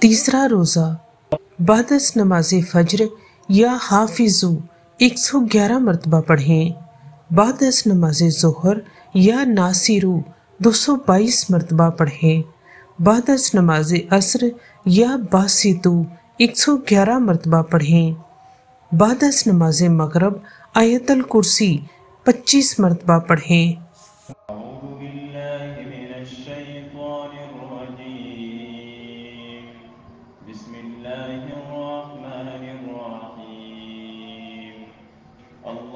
तीसरा रोज़ा बादस नमाज़ फज्र या हाफिजू 111 मरतबा पढ़ें। बादस नमाज़ जोहर या नासिरू 222 मरतबा पढ़ें। बादस नमाज़ असर या बासितू 111 मरतबा पढ़ें। बादस नमाज़ मगरब, आयतल कुर्सी 25 मरतबा पढ़ें।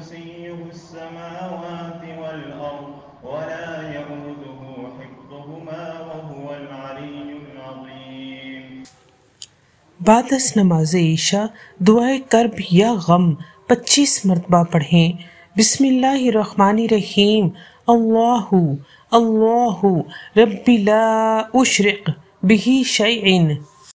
كرسيه السماوات والأرض ولا يؤوده حفظهما وهو العلي العظيم. بعد اس نماز عشاء دعائے كرب يا غم پچیس مرتبہ پڑھیں۔ بسم اللہ الرحمن الرحیم۔ اللہ اللہ رب لا اشرق به شیئن۔